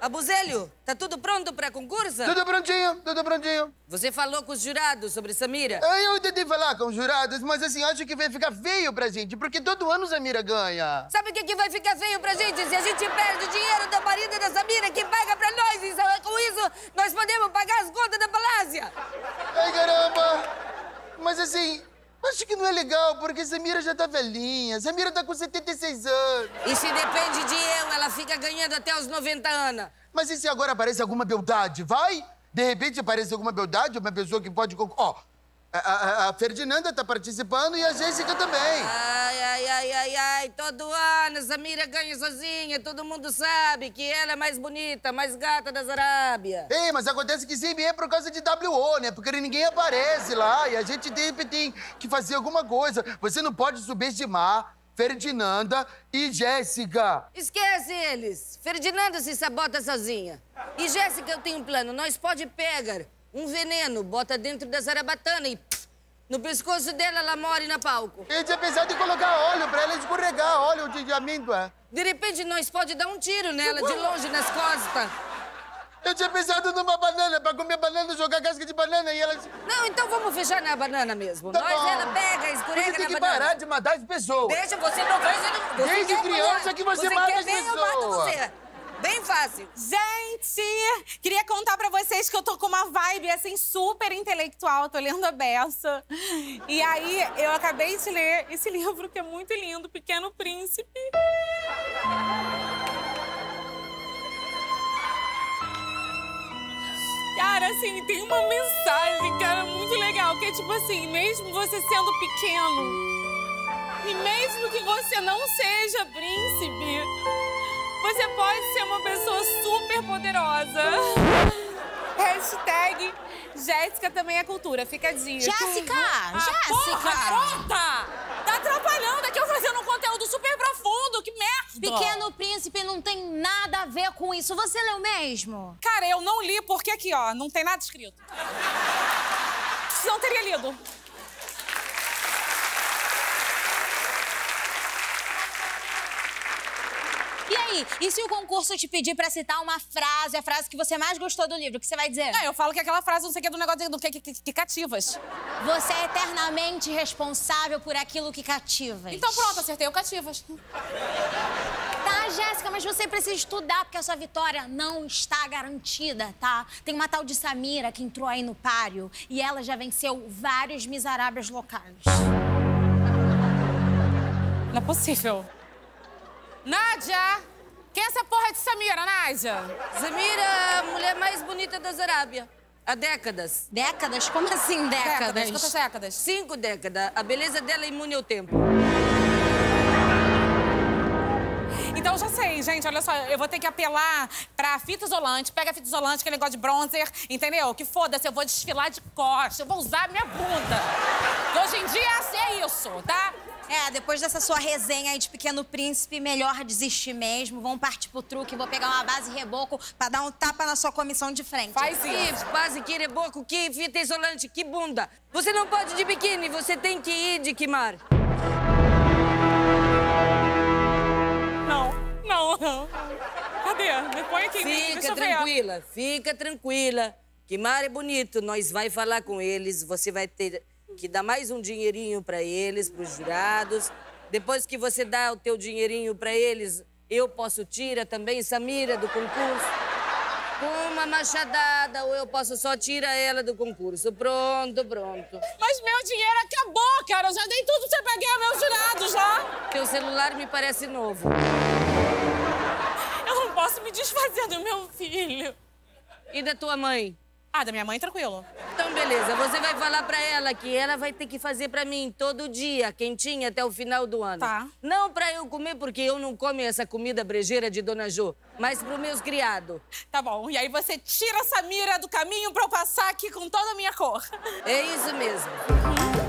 Abuzélio, tá tudo pronto pra concurso? Tudo prontinho, tudo prontinho. Você falou com os jurados sobre Samira? Ah, Eu tentei falar com os jurados, mas assim, acho que vai ficar feio pra gente, porque todo ano Samira ganha. Sabe o que, que vai ficar feio pra gente se a gente perde o dinheiro da marido da Samira que paga pra nós? E com isso, nós podemos pagar as contas da Palácia. Ai, caramba! Mas assim, acho que não é legal, porque Samira já tá velhinha. Samira tá com 76 anos. E se depende de eu, ela fica ganhando até os 90 anos. Mas e se agora aparece alguma beldade, vai? De repente aparece alguma beldade, uma pessoa que pode... Ó, a, a- a Ferdinanda tá participando e a Jéssica também. Ai, ai, ai, ai, ai, todo ano Samira ganha sozinha, todo mundo sabe que ela é mais bonita, mais gata das Arábia. Ei, mas acontece que sempre é por causa de WO, né? Porque ninguém aparece lá e a gente tem, tem que fazer alguma coisa. Você não pode subestimar Ferdinanda e Jéssica. Esquece eles. Ferdinanda se sabota sozinha. E Jéssica, eu tenho um plano. Nós pode pegar um veneno, bota dentro da zarabatana e pff, no pescoço dela ela morre na palco. Eu tinha pensado em colocar óleo pra ela escorregar, óleo de, de amêndoa. De repente nós pode dar um tiro nela de longe nas costas. Eu tinha pensado numa banana, pra comer banana, jogar casca de banana e ela... Não, então vamos fechar na banana mesmo. Tá nós bom. ela pega, Você escorrega tem na que banana. parar de matar as pessoas. Deixa, você não faz... Você Desde quer criança que você você mata quer as bem, eu mato pessoas. você. Bem fácil. Gente, queria contar pra vocês que eu tô com uma vibe assim super intelectual, tô lendo a beça. E aí eu acabei de ler esse livro que é muito lindo, Pequeno Príncipe. Cara, assim, tem uma mensagem, cara, muito legal, que é tipo assim, mesmo você sendo pequeno, e mesmo que você não seja príncipe, você pode ser uma pessoa super poderosa. Hashtag Jéssica também é cultura, fica a dica. Jéssica! Ah, Jéssica! Porra, garota! Tá atrapalhando aqui eu fazendo um conteúdo super profundo, que merda! Pequeno Príncipe não tem nada a ver com isso. Você leu mesmo? Cara, eu não li porque aqui, ó, não tem nada escrito. Não teria lido. E aí, e se o concurso te pedir pra citar uma frase, a frase que você mais gostou do livro, o que você vai dizer? Não, eu falo que aquela frase, não sei o que, do negócio do que, que, que, que cativas. Você é eternamente responsável por aquilo que cativa. Então pronto, acertei o cativas. Tá, Jéssica, mas você precisa estudar, porque a sua vitória não está garantida, tá? Tem uma tal de Samira que entrou aí no páreo e ela já venceu vários miseráveis locais. Não é possível. Nádia! Quem é essa porra de Samira, Nádia? Samira é a mulher mais bonita das Arábia. Há décadas. Décadas? Como assim décadas? Quantas décadas? Cinco décadas. A beleza dela é imune ao tempo. Então já sei, gente, olha só, eu vou ter que apelar pra fita isolante. Pega a fita isolante, aquele negócio de bronzer, entendeu? Que foda-se, eu vou desfilar de costas, eu vou usar minha bunda. Que hoje em dia é isso, tá? É, depois dessa sua resenha aí de Pequeno Príncipe, melhor desistir mesmo. Vamos partir pro truque, vou pegar uma base reboco pra dar um tapa na sua comissão de frente. Faz Que isso. base, que reboco, que fita isolante, que bunda. Você não pode de biquíni, você tem que ir de Kimar. Não, não, não. Cadê? Me põe aqui, Fica tranquila, fica tranquila. Kimar é bonito, nós vai falar com eles, você vai ter que dar mais um dinheirinho pra eles, pros jurados. Depois que você dá o teu dinheirinho pra eles, eu posso tirar também Samira do concurso. Com uma machadada, ou eu posso só tirar ela do concurso. Pronto, pronto. Mas meu dinheiro acabou, cara. Eu já dei tudo você pegar meus jurados lá. Teu celular me parece novo. Eu não posso me desfazer do meu filho. E da tua mãe? Ah, da minha mãe, tranquilo. Então, beleza. Você vai falar pra ela que ela vai ter que fazer pra mim todo dia, quentinha, até o final do ano. Tá. Não pra eu comer, porque eu não como essa comida brejeira de Dona Jô, mas pros meus criados. Tá bom. E aí você tira essa mira do caminho pra eu passar aqui com toda a minha cor. É isso mesmo.